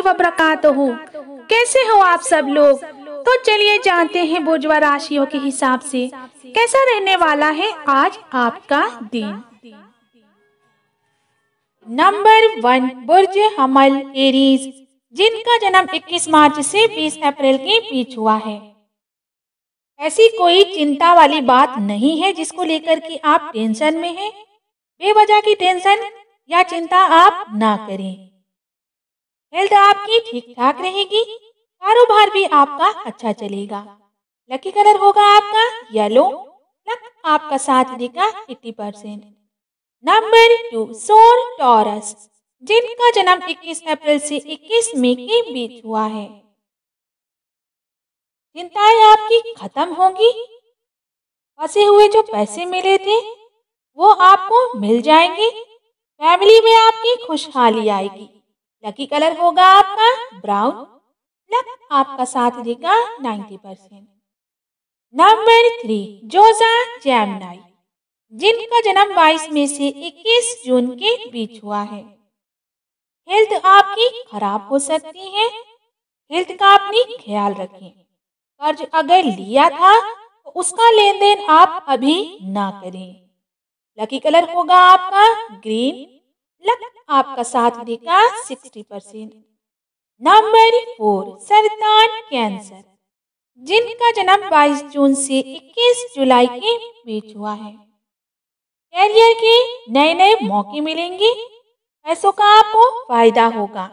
वबरकातुहू कैसे हो आप सब लोग? तो चलिए जानते हैं बुर्जवा राशियों के हिसाब से। कैसा रहने वाला है आज आपका दिन? नंबर वन बुर्ज हमल एरीज, जिनका जन्म 21 मार्च से 20 अप्रैल के बीच हुआ है। ऐसी कोई चिंता वाली बात नहीं है जिसको लेकर कि आप टेंशन में हैं। बेवजह की टेंशन या चिंता आप ना करें। हेल्थ आपकी ठीक ठाक रहेगी कारोबार भी आपका अच्छा चलेगा। लकी कलर होगा आपका येलो लक आपका साथ देगा एट्टी परसेंट नंबर टू सोर टॉरस जिनका जन्म 21 अप्रैल से 21 मई के बीच हुआ है। चिंताएँ आपकी खत्म होंगी। फंसे हुए जो पैसे मिले थे, वो आपको मिल जाएँगे। फैमिली में आपकी खुशहाली आएगी। लकी कलर होगा आपका ब्राउन लक आपका साथ देगा नाइन्टी परसेंट नंबर थ्री जोजा जैमनाई जिनका जन्म 22 में से 21 जून के बीच हुआ है। हेल्थ आपकी खराब हो सकती है। हेल्थ का अपनी ख्याल रखें। कर्ज अगर लिया था तो उसका लेन देन आप अभी ना करें। लकी कलर होगा आपका ग्रीन लक आपका साथ देगा सिक्सटी परसेंट। नंबर फोर, सरतान कैंसर। जिनका जन्म 22 जून से 21 जुलाई के बीच हुआ है। कैरियर के नए नए मौके मिलेंगे। पैसों का आपको फ़ायदा होगा।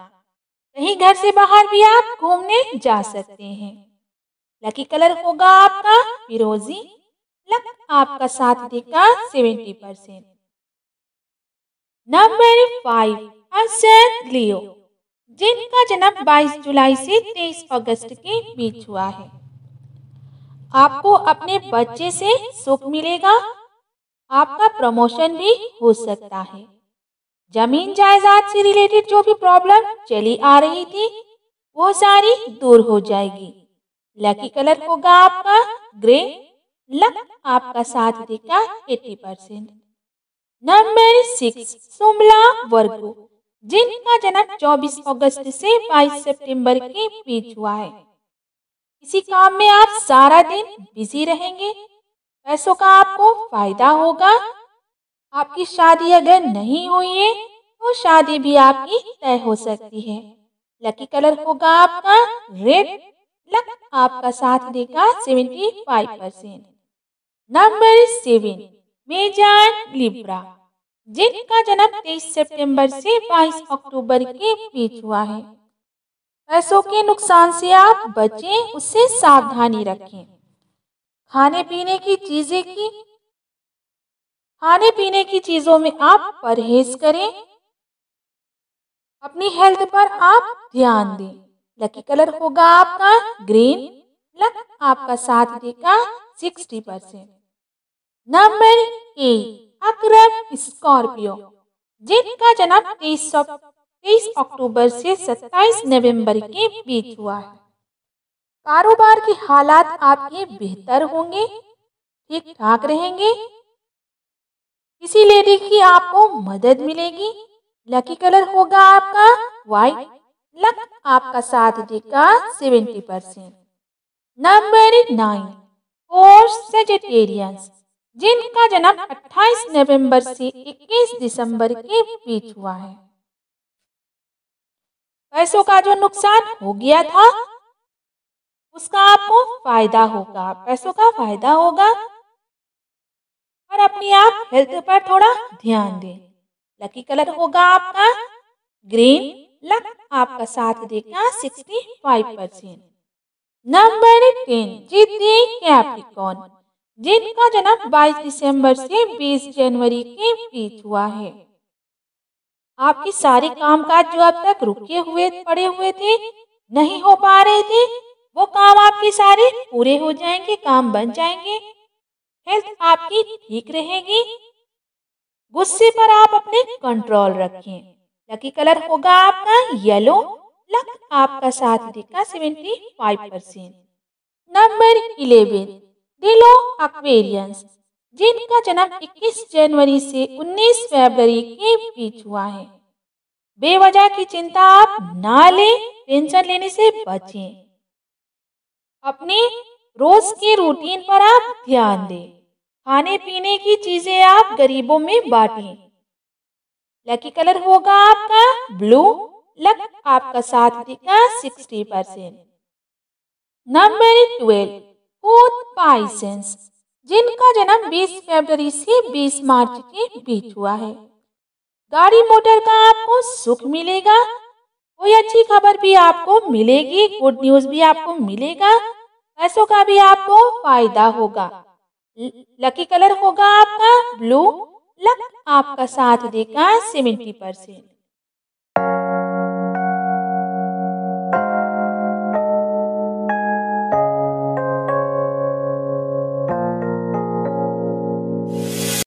कहीं घर से बाहर भी आप घूमने जा सकते हैं। लकी कलर होगा आपका फिरोजी। लक आपका साथ देगा सेवेंटी परसेंट। नंबर फाइव असेंट लियो, जिनका जन्म 22 जुलाई से 23 अगस्त के बीच हुआ है। आपको अपने बच्चे से सुख मिलेगा। आपका प्रमोशन भी हो सकता है। ज़मीन जायदाद से रिलेटेड जो भी प्रॉब्लम चली आ रही थी, वो सारी दूर हो जाएगी। लकी कलर होगा आपका ग्रे लक आपका साथ देगा एटी परसेंट नंबर सिक्स सोमला वर्गो जिनका जन्म 24 अगस्त से 22 सितंबर के बीच हुआ है। इसी काम में आप सारा दिन बिज़ी रहेंगे। पैसों का आपको फ़ायदा होगा। आपकी शादी अगर नहीं हुई है तो शादी भी आपकी तय हो सकती है। लकी कलर होगा आपका रेड, लक आपका साथ देगा seventy five percent. Number seven मेजान Libra, जिनका जन्म 23 सितंबर से 22 अक्टूबर के बीच हुआ है। पैसों के नुकसान से आप बचें उससे सावधानी रखें। खाने पीने की चीज़ें की, खाने पीने की चीज़ों में आप परहेज करें। अपनी हेल्थ पर आप ध्यान दें। लकी कलर होगा आपका ग्रीन, लक आपका साथ देगा सिक्सटी परसेंट। नंबर ए अक्रम स्कॉर्पियो, जिनका जन्म तेईस तेईस अक्टूबर से 27 नवंबर के बीच हुआ है। कारोबार के हालात आपके बेहतर होंगे ठीक ठाक रहेंगे। किसी लेडी की आपको मदद मिलेगी। लकी कलर होगा आपका व्हाइट लक आपका साथ देगा सेवेंटी परसेंट नंबर नाइन फोर सेजिटेरियंस जिनका जन्म 28 नवंबर से 21 दिसंबर के बीच हुआ है। पैसों का जो नुकसान हो गया था, उसका आपको फ़ायदा होगा। पैसों का फ़ायदा होगा। और अपनी आप हेल्थ पर थोड़ा ध्यान दें। लकी कलर होगा आपका, ग्रीन। लक आपका साथ देगा sixty five percent. Number ten, जीती कैप्रिकॉन। जिनका जन्म 22 दिसंबर से 20 जनवरी के बीच हुआ है। आपकी सारे कामकाज जो अब तक रुके हुए, पड़े हुए थे, नहीं हो पा रहे थे, वो काम आपके सारे पूरे हो जाएँगे, काम बन जाएँगे। हेल्थ आपकी ठीक रहेगी। गुस्से पर आप अपने कंट्रोल रखें। लकी कलर होगा आपका, येलो। लक आपका साथ देगा seventy five percent. Number eleven डिलो Aquarians, जिनका जन्म 21 जनवरी से 19 फरवरी के बीच हुआ है। बेवजह की चिंता आप ना लें टेंशन लेने से बचें। अपने रोज के रूटीन पर आप ध्यान दें। खाने पीने की चीज़ें आप गरीबों में बांटें। लकी कलर होगा आपका ब्लू, लक आपका साथ देगा sixty percent. Number twelve Pisceans जिनका जन्म 20 फरवरी से 20 मार्च के बीच हुआ है। गाड़ी मोटर का आपको सुख मिलेगा, कोई अच्छी खबर भी आपको मिलेगी गुड न्यूज़ भी आपको मिलेगा, पैसों का भी आपको फ़ायदा होगा। लकी कलर होगा आपका ब्लू लक आपका साथ देगा सेवेंटी परसेंट